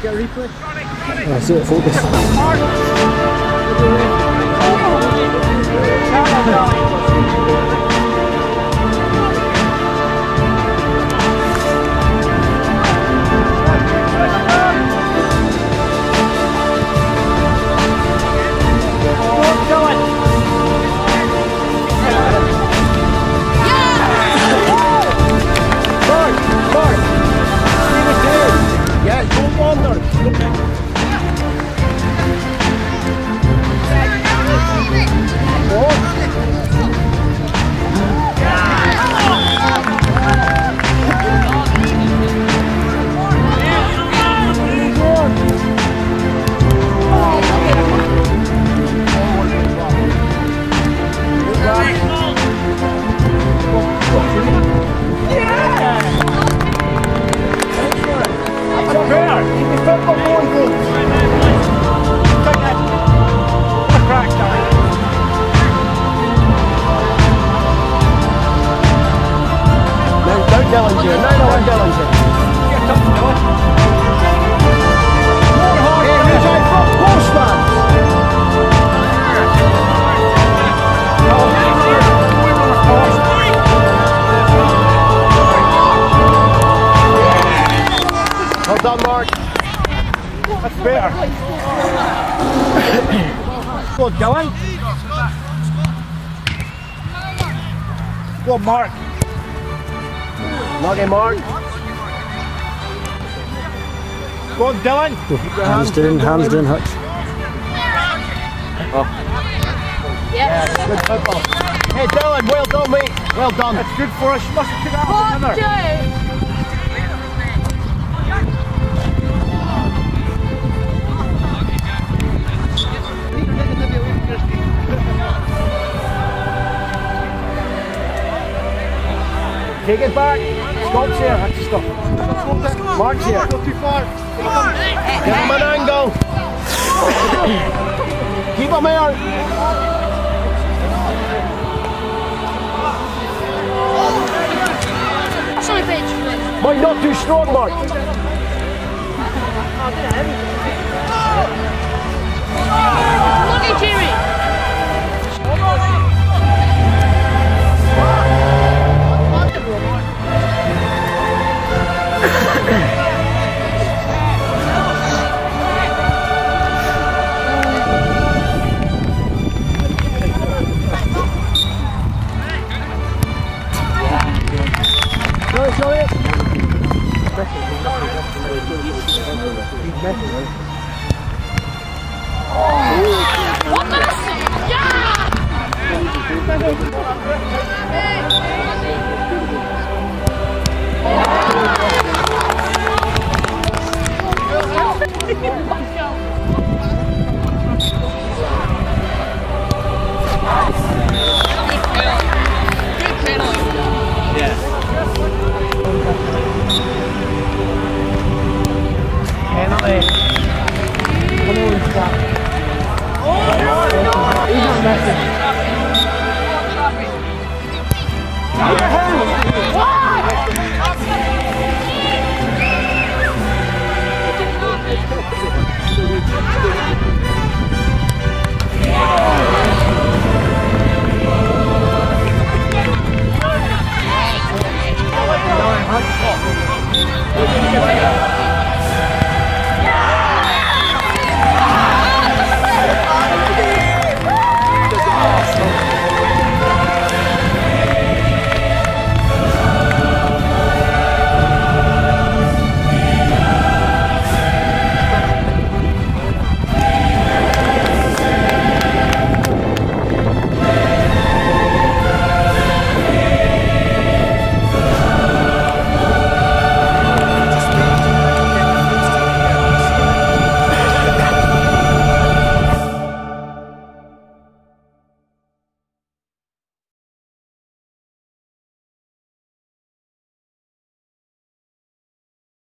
Get a replay. That's it, focus. No, don't Dellinger. No, no, I'm Dellinger. Here, who's out front? Postman. Well done, Mark. That's better. Go on, Dylan. Go on, Mark. Lucky Mark. Go on, Dylan. Hands down, hands down, Hutch. Good football. Hey, Dylan, well done, mate. Well done. That's good for us. You must have took that off the winner. Take it back. Scott's here. That's stuff. Mark's here. Go too far. Give him an angle. Keep him here. Sorry, bitch. Might not too strong, Mark. Yeah! した。